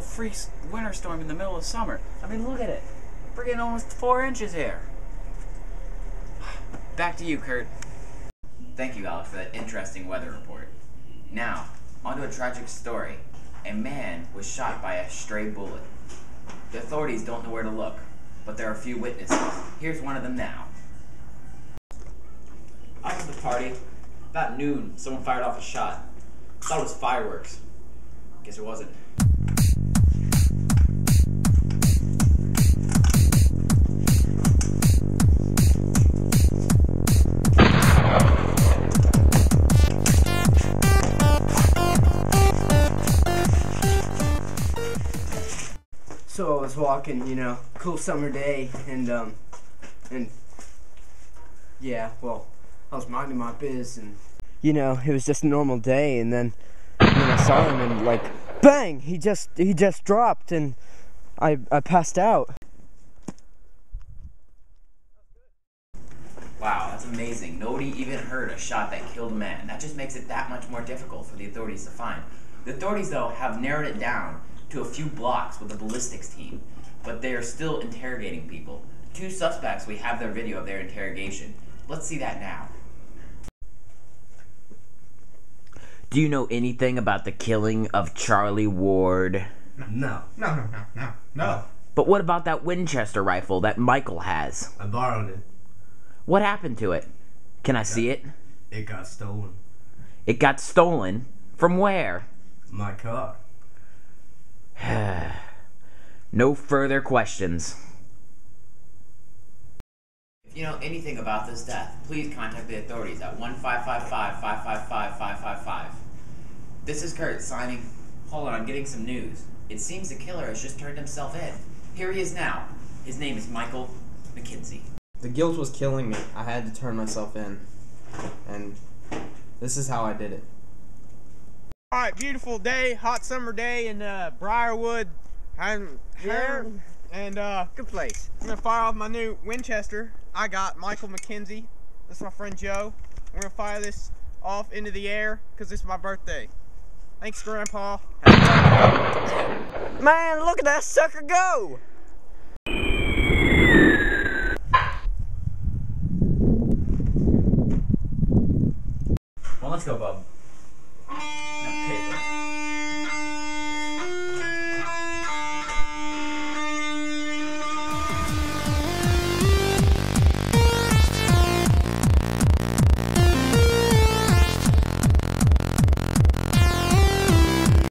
freak winter storm in the middle of summer. I mean, look at it. Getting almost four inches here. Back to you, Kurt. Thank you, Alex, for that interesting weather report. Now, onto a tragic story. A man was shot by a stray bullet. The authorities don't know where to look, but there are a few witnesses. Here's one of them now. I was at the party. About noon, someone fired off a shot. Thought it was fireworks. Guess it wasn't. So I was walking, you know, cool summer day, and um, and yeah, well, I was minding my biz, and you know, it was just a normal day, and then and then I saw him, and like, bang, he just he just dropped, and I I passed out. Wow, that's amazing. Nobody even heard a shot that killed a man. That just makes it that much more difficult for the authorities to find. The authorities, though, have narrowed it down to a few blocks with a ballistics team, but they are still interrogating people. Two suspects, we have their video of their interrogation. Let's see that now. Do you know anything about the killing of Charlie Ward? No, No, no, no, no, no. But what about that Winchester rifle that Michael has? I borrowed it. What happened to it? Can I see it? It got stolen. It got stolen. From where? My car. No further questions. If you know anything about this death, please contact the authorities at 1-555-555-555. This is Kurt signing. Hold on, I'm getting some news. It seems the killer has just turned himself in. Here he is now. His name is Michael McKinsey. The guilt was killing me. I had to turn myself in. And this is how I did it. All right, beautiful day, hot summer day in uh, Briarwood. I'm here, and uh, Good place. I'm gonna fire off my new Winchester. I got Michael McKenzie. That's my friend Joe. We're gonna fire this off into the air because it's my birthday. Thanks, Grandpa. Man, look at that sucker go!